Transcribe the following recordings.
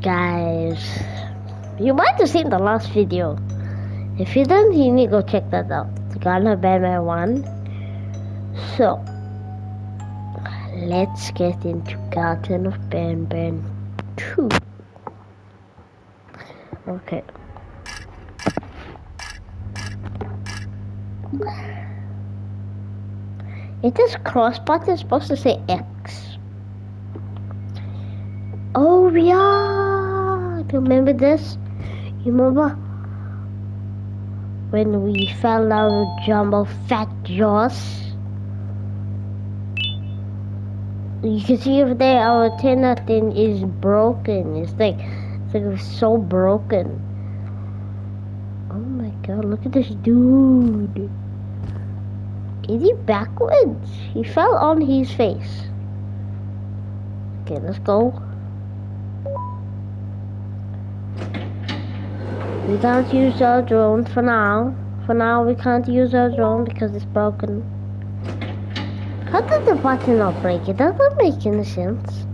guys. You might have seen the last video. If you didn't, you need to go check that out. Of Banban 1. So, let's get into Garden of Banban 2. Okay. It is cross button supposed to say X. Oh yeah! Remember this? You remember when we fell down with Jumbo Fat Jaws? You can see over there our antenna thing is broken. It's like it's like so broken. Oh my god, look at this dude. Is he backwards? He fell on his face. Okay, let's go. We can't use our drone for now. For now, we can't use our drone because it's broken. How did the button not break? It doesn't make any sense.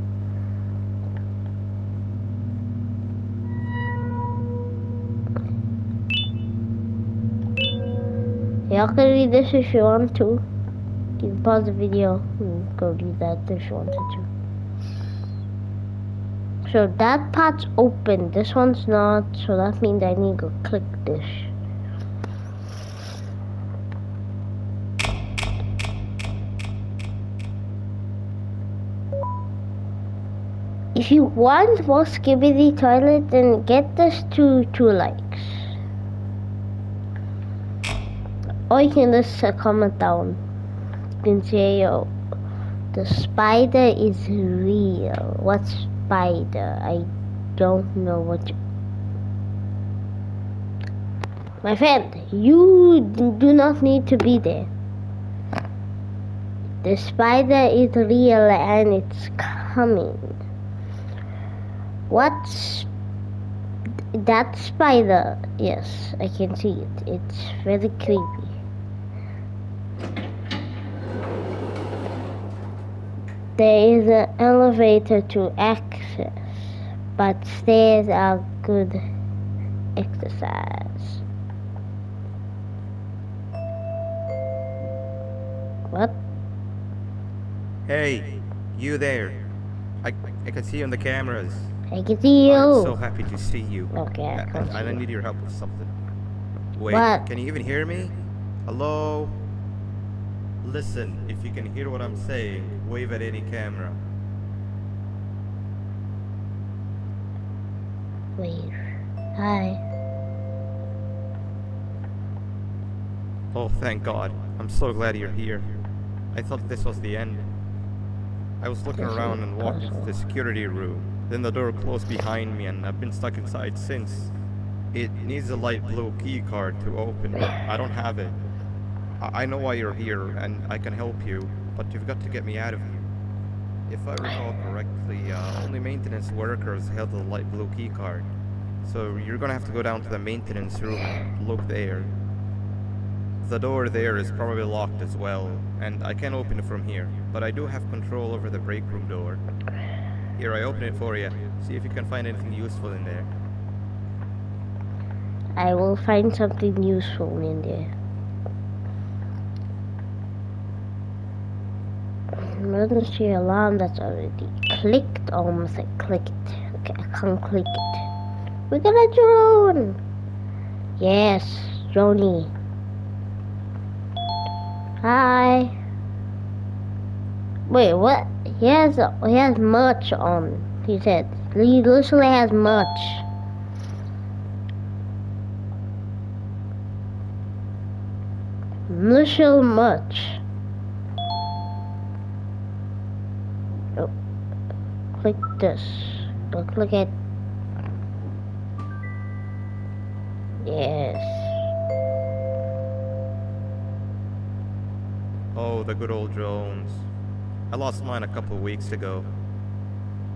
Y'all can read this if you want to. You can pause the video and go read that if you wanted to. So that part's open, this one's not, so that means I need to click this. If you want more Skibidi Toilet, then get this to two likes. Or you can just uh, comment down. You can say, yo, the spider is real. What spider? I don't know what. My friend, you do not need to be there. The spider is real and it's coming. What's that spider? Yes, I can see it. It's very creepy. There is an elevator to access, but stairs are good exercise. What? Hey, you there. I, I can see you on the cameras. I can see you. I'm so happy to see you. Okay, I I, I, I need your help with something. Wait, What? can you even hear me? Hello? Listen, if you can hear what I'm saying, wave at any camera. Wave. Hi. Oh, thank God. I'm so glad you're here. I thought this was the end. I was looking around and walked into the security room. Then the door closed behind me and I've been stuck inside since. It needs a light blue key card to open, but I don't have it. I I know why you're here and I can help you, but you've got to get me out of here. If I recall correctly, uh, only maintenance workers held the light blue key card. So you're gonna have to go down to the maintenance room and look there. The door there is probably locked as well, and I can't open it from here, but I do have control over the break room door. Here, I open it for you. See if you can find anything useful in there. I will find something useful in there. Emergency alarm that's already clicked. Almost I clicked. Okay, I can't click it. We got a drone! Yes, Joni. Hi. Wait, what? He has he has merch on. He said he literally has merch. Initial much. Click this. Don't click it. Yes. Oh, the good old drones. I lost mine a couple weeks ago.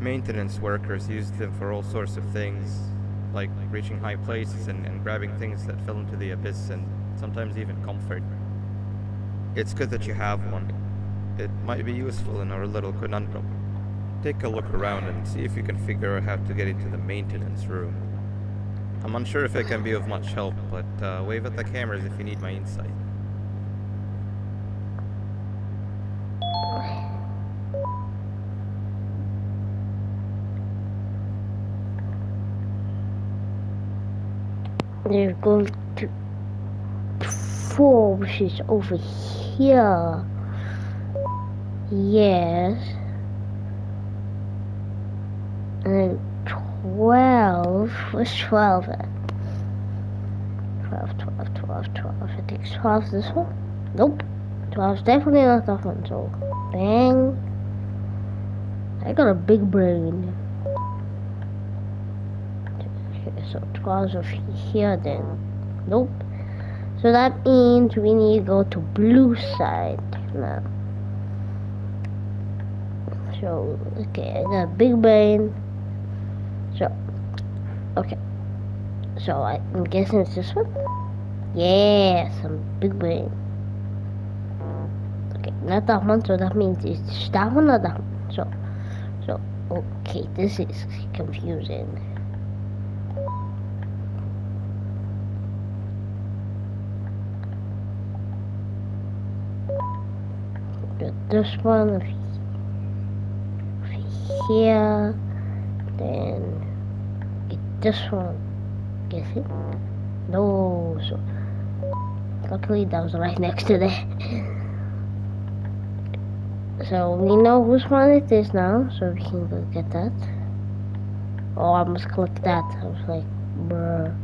Maintenance workers used them for all sorts of things, like reaching high places and, and grabbing things that fell into the abyss and sometimes even comfort. It's good that you have one. It might be useful in our little conundrum. Take a look around and see if you can figure out how to get into the maintenance room. I'm unsure if it can be of much help, but uh, wave at the cameras if you need my insight. They're going to four, which is over here. Yes. And then 12. What's 12 at? 12, 12, 12, 12. I think 12 is this one. Nope. 12 is definitely not that one, so bang. I got a big brain. Okay, so 12 is here then. Nope. So that means we need to go to blue side now. So, okay, I got a big brain. Okay. So I'm guessing it's this one? Yes, I'm big brain. Okay, not that one, so that means it's that one or that one. So, so, okay, this is confusing. Got this one over here, then get this one. Guess it? No, so luckily that was right next to that. So we know whose one it is now, so we can go get that. Oh, I must click that. I was like, bruh.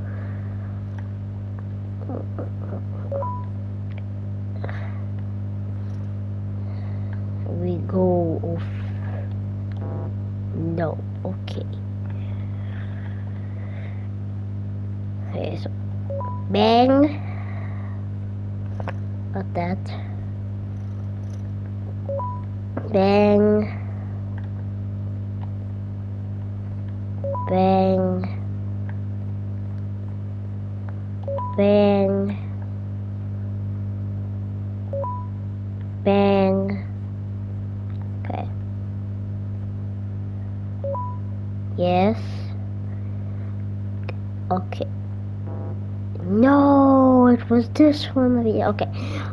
It this one. here. Okay.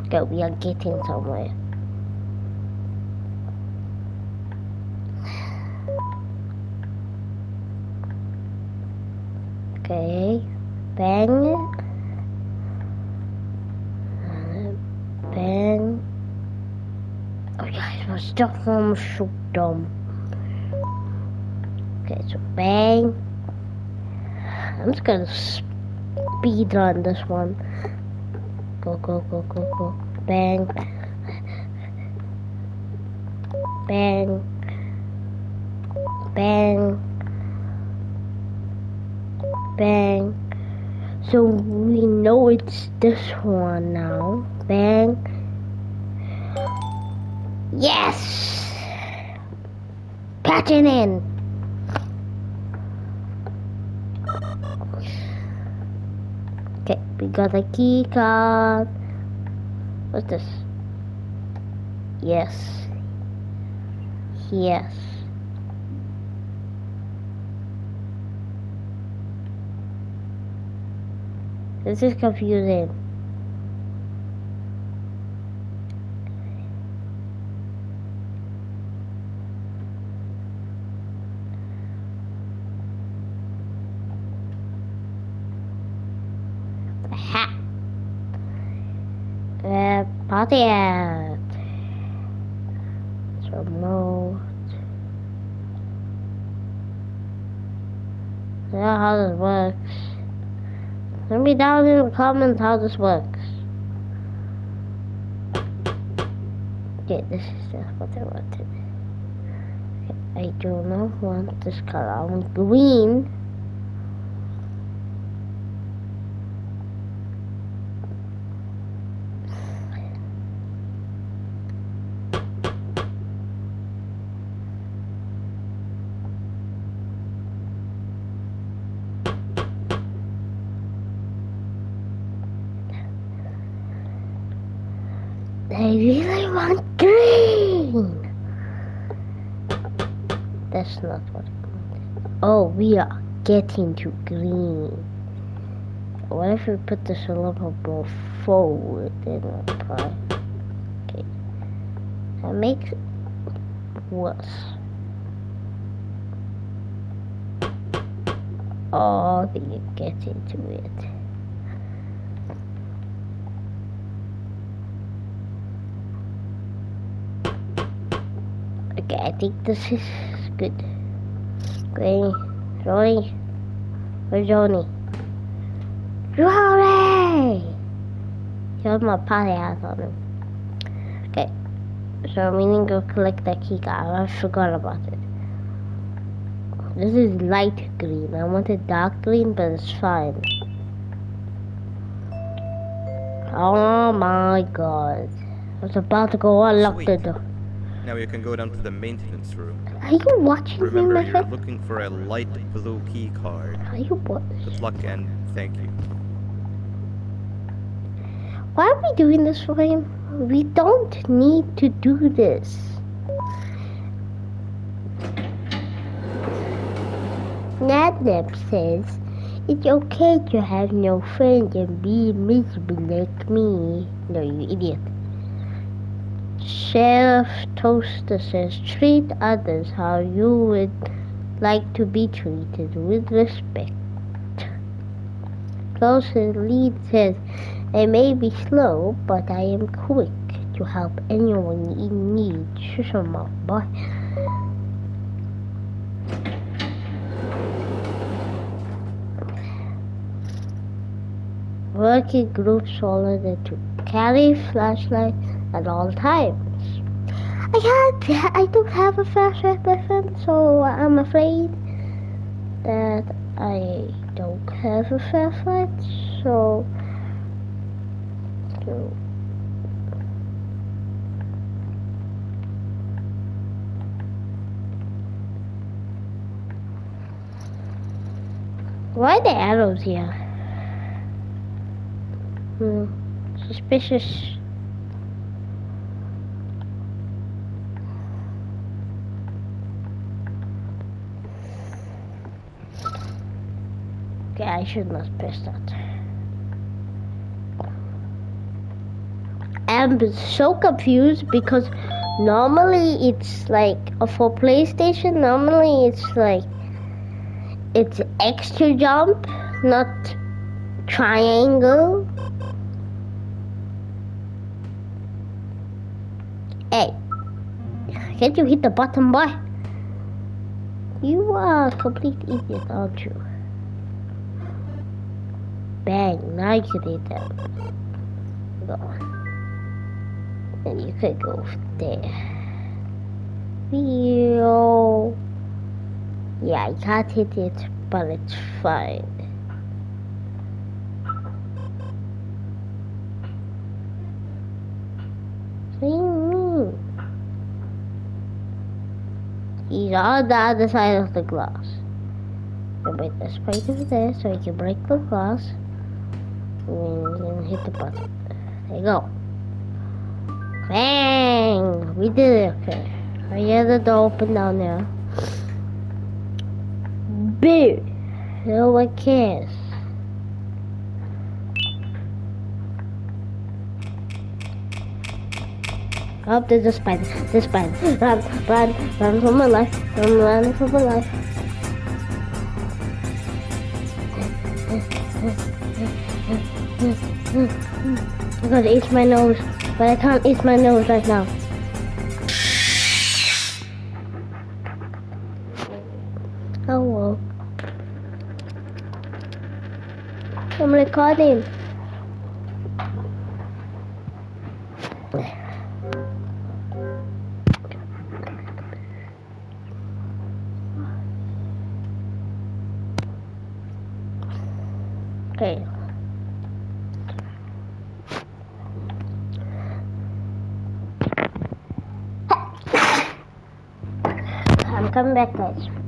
Okay, we are getting somewhere. Okay. Bang. Uh, Bang. Okay, yeah, it was the home so dumb. Okay, so bang. I'm just gonna speed on this one. Go, go, go, go, go. Bang. Bang. Bang. Bang. So we know it's this one now. Bang. Yes! Patching in. We got a key card. What's this? Yes. Yes. This is confusing. Ha! Uh, party out. So remote. Yeah, how this works. Let down in the comments how this works. Okay, this is just what I wanted. Okay, I do not want this color. I. Want green. that's not what I wanted. Are getting to green. What if we put little more forward then apply? Okay. That makes it worse. Oh, we are getting to it. Okay, I think this is good. Granny, Johnny, where's Johnny? Johnny! He has my potty hat on him. Okay, so we need to go collect that key card. I forgot about it. This is light green. I wanted dark green, but it's fine. Oh my god. I was about to go unlock the Sweet. door. Now you can go down to the maintenance room. Are you watching Remember, me, my you're friend? looking for a light blue key card. Are you watching? Good luck and thank you. Why are we doing this for him? We don't need to do this. Nabnab says it's okay to have no friends and be miserable like me. No, you idiot. Sheriff Toaster says treat others how you would like to be treated with respect. Closer lead says I may be slow, but I am quick to help anyone in need. Shush your mouth, boy. Working groups follow the to carry flashlight at all times. I can't. I don't have a flashlight, my so I'm afraid that I don't have a flashlight. So. So. Why the arrows here? Hmm. Suspicious. Okay, I should not press that. I'm so confused because normally it's like for PlayStation. Normally it's like it's extra jump, not triangle. Hey, can't you hit the button, boy? You are a complete idiot, aren't you? Bang, now you can hit that. Go. And you could go there. Yo. Yeah, I can't hit it, but it's fine. He's on the other side of the glass. You break the spike over there so you can break the glass. Hit the button. There you go. Bang! We did it, okay. I get the door open down there. Boo! No one cares. Oh, there's a spider. There's a spider. Run, run, run for my life. Run, run for my life. I gotta eat my nose, but I can't eat my nose right now. Oh well. I'm recording. Guys.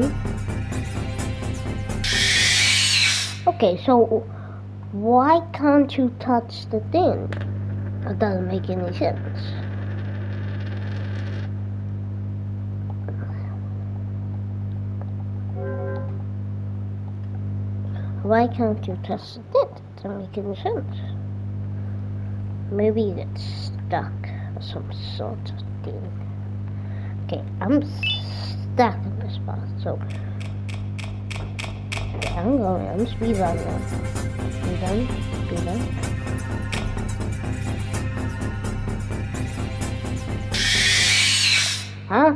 Thing. Okay, so why can't you touch the thing? That doesn't make any sense. Why can't you touch the thing? That doesn't make any sense. Maybe it's stuck or some sort of thing. Okay, I'm this spot, so okay, I'm going, I'm speed run now. Speed run. Huh?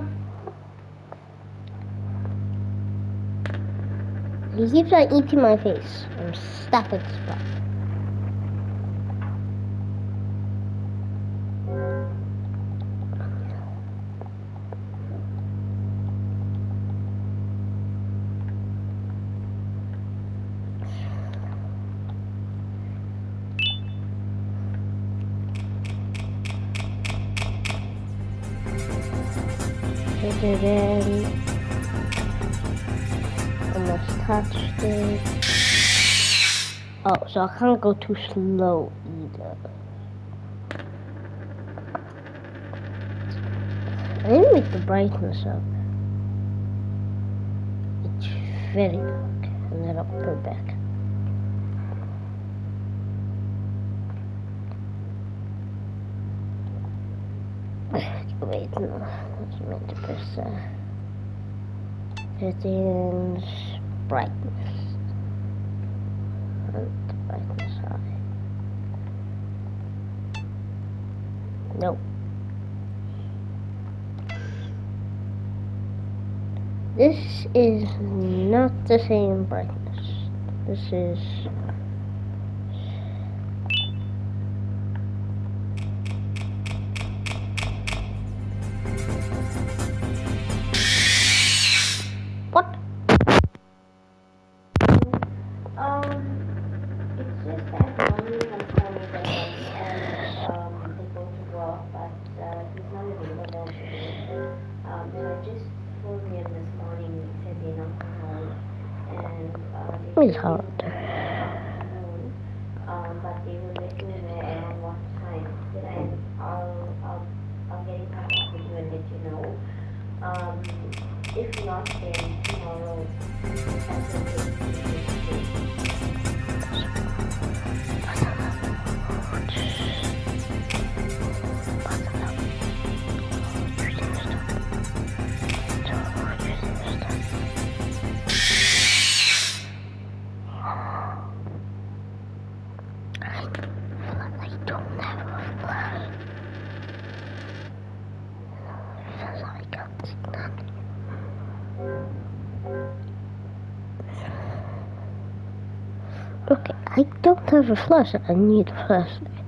He keeps on eating my face. I'm stuck in this spot. So I can't go too slow either. I didn't make the brightness up. It's very dark. And then I'll put it back. Wait, no. That's meant to press uh, settings, brightness. Nope. This is not the same brightness. This is Okay, I don't have a flash. I need a flashlight.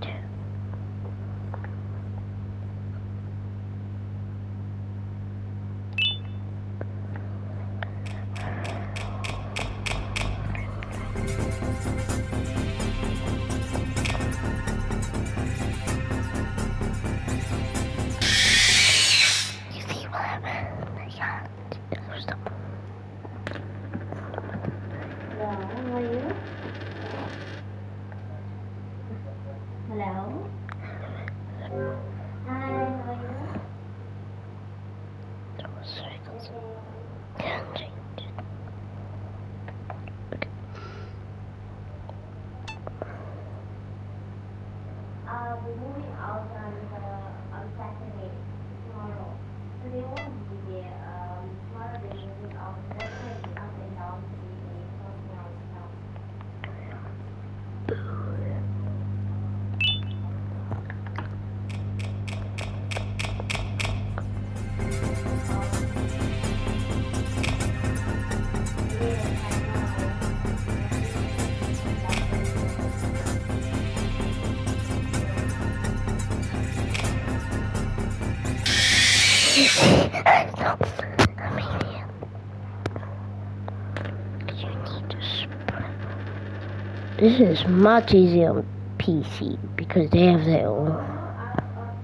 This is much easier on PC because they have their own.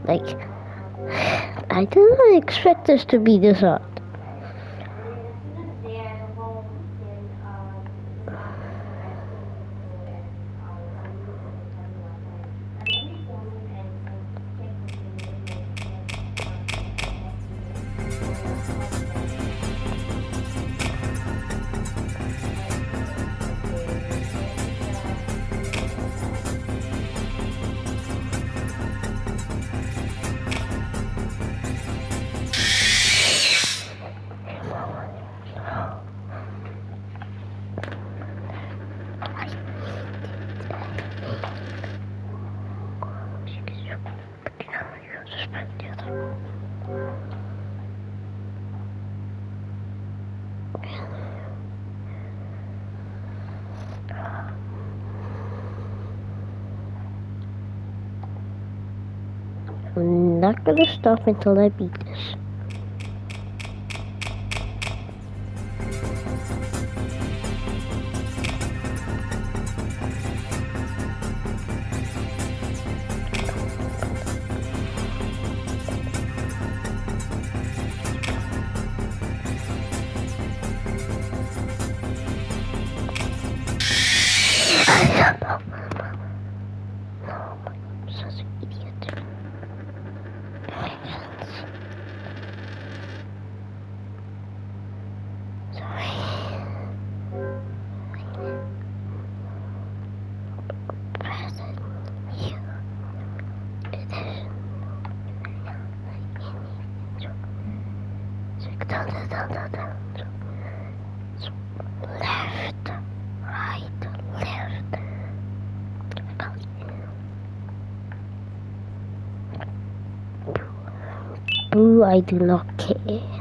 Like, I didn't expect this to be this hard. Gonna stop until I beat this. I do not care.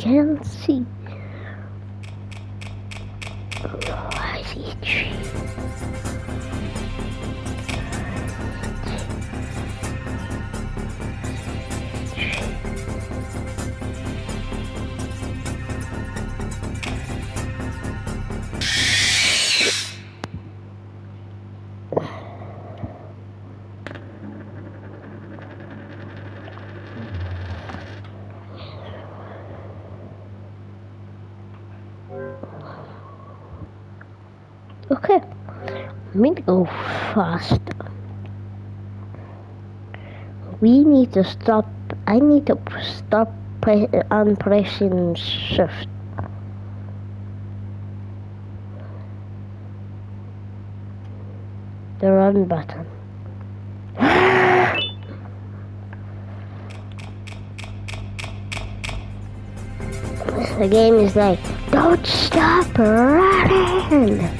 Can't, see. Need to go faster. We need to stop. I need to stop pre- on pressing shift. The run button. the game is like, don't stop running.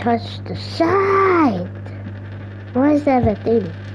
I touched the side. Why is that a thing?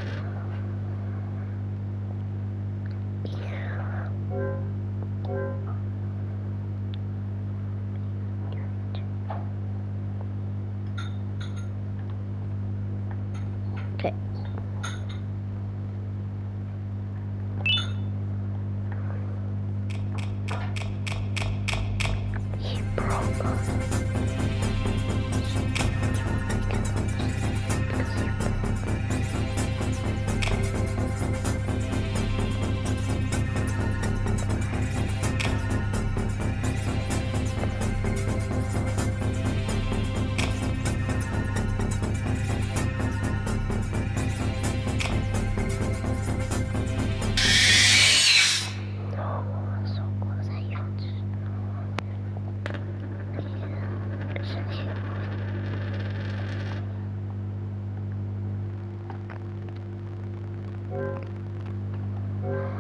Thank you.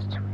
See,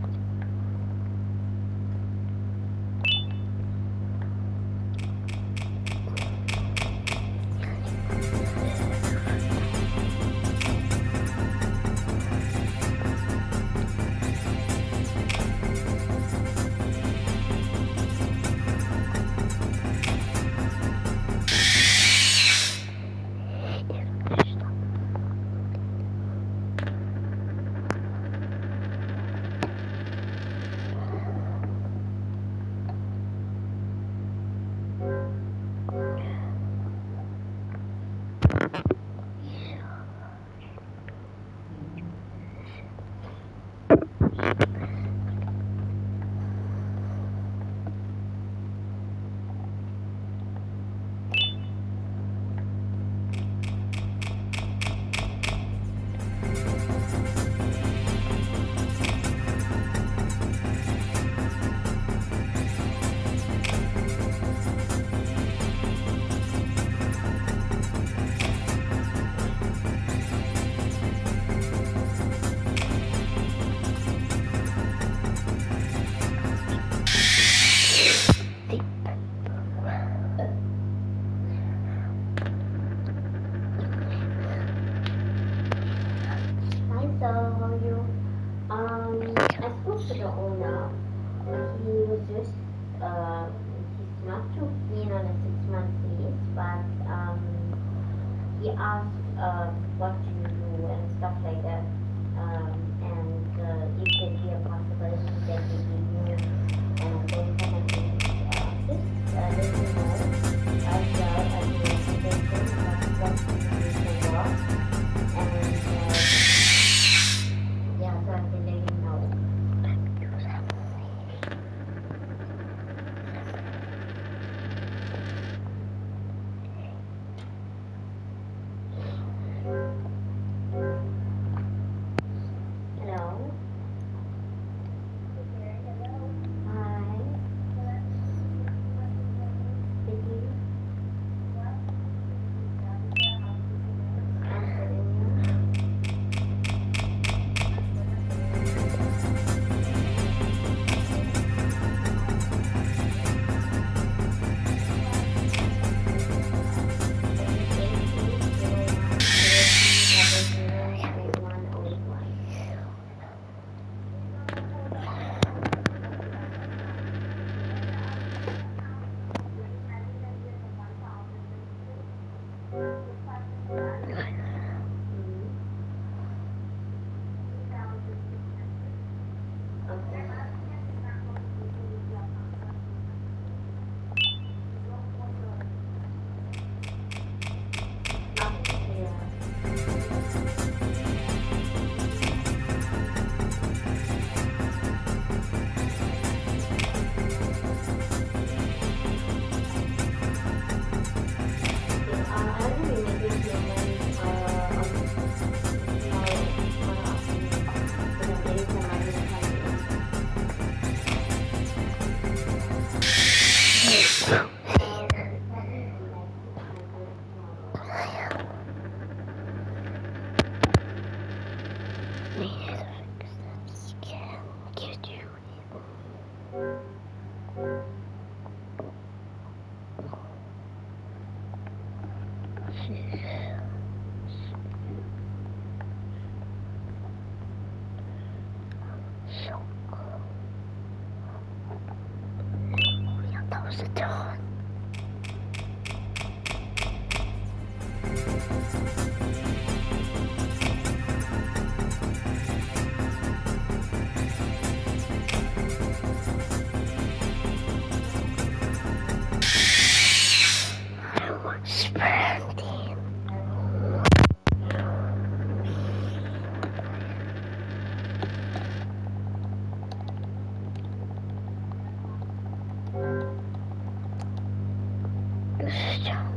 是这样。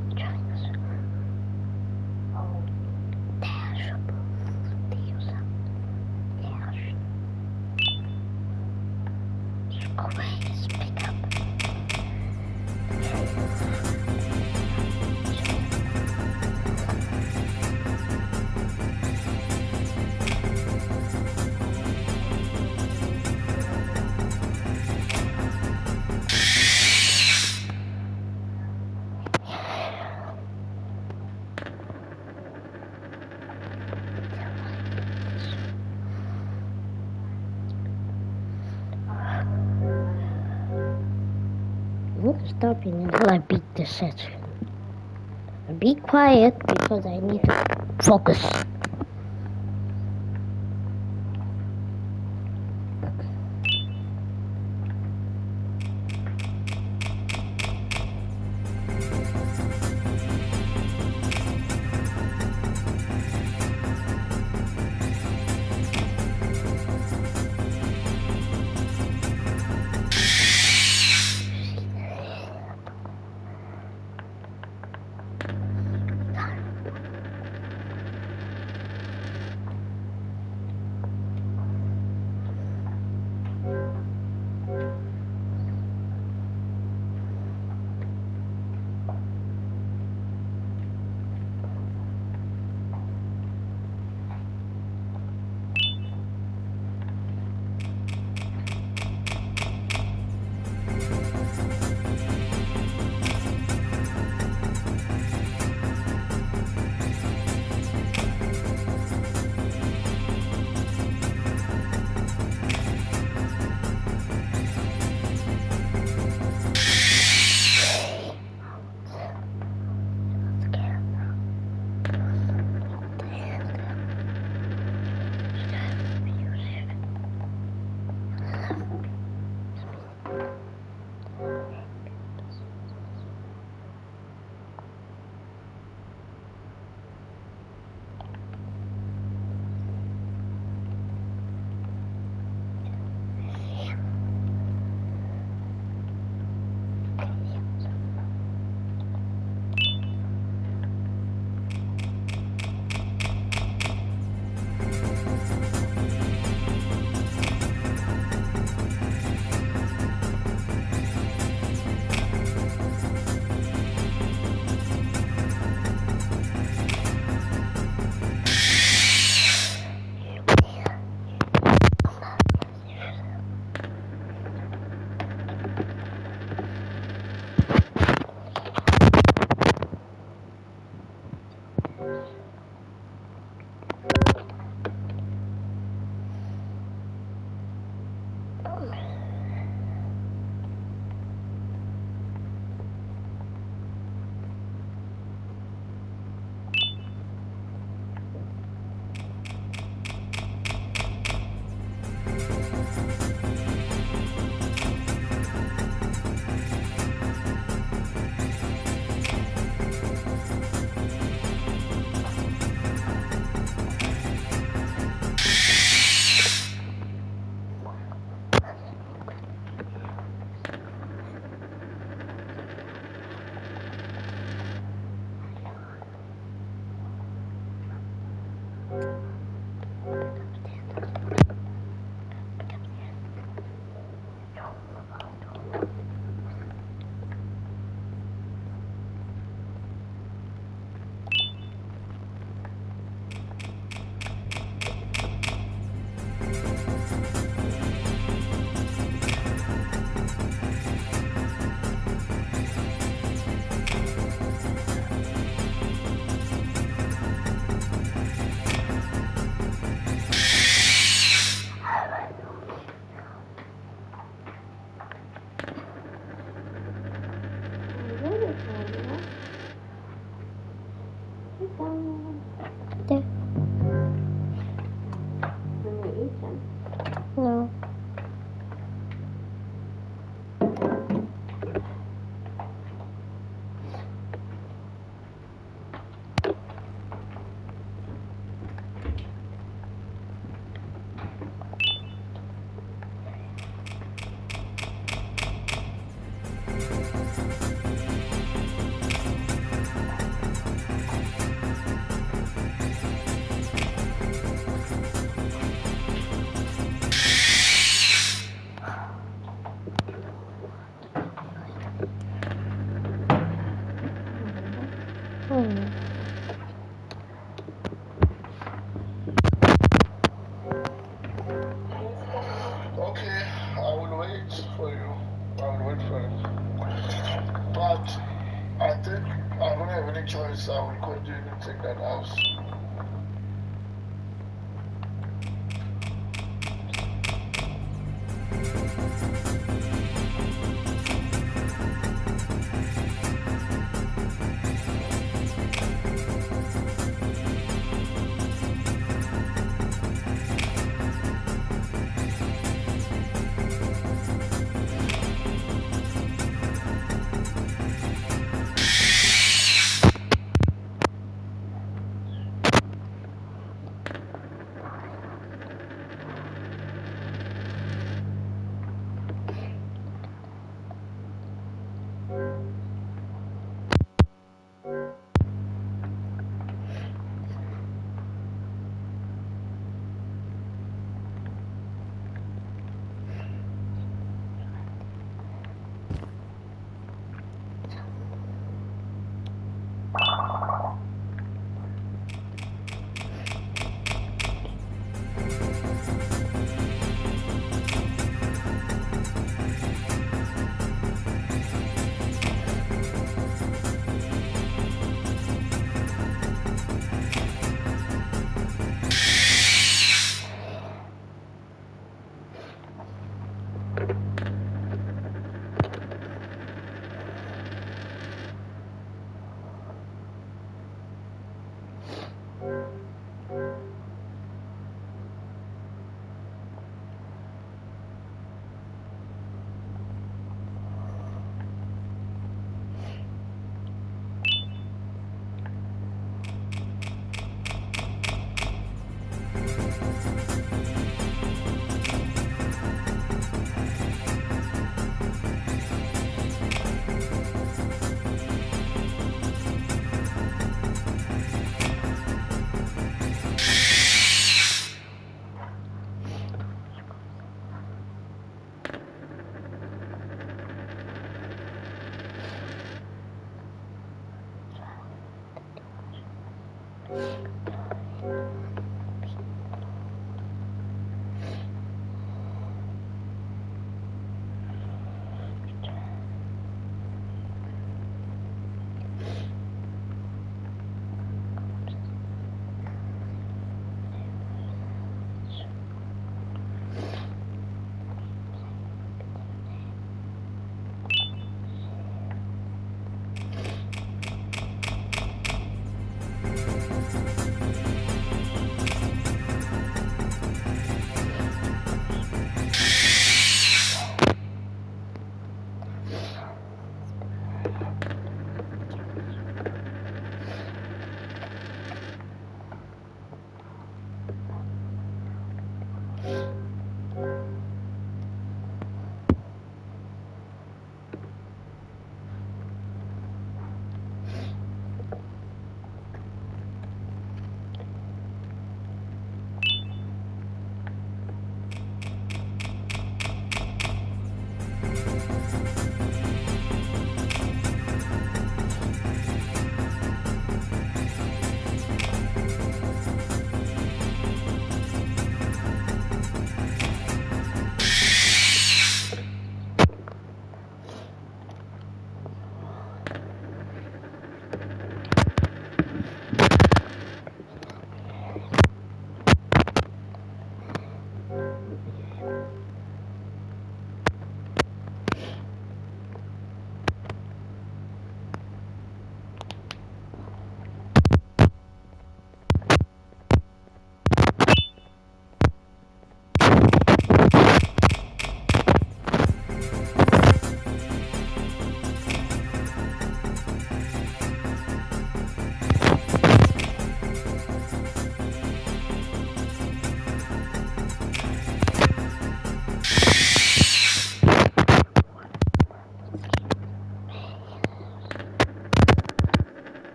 stopping until I beat this set. Be quiet because I need to focus.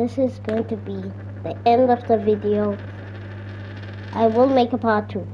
This is going to be the end of the video. I will make a part two.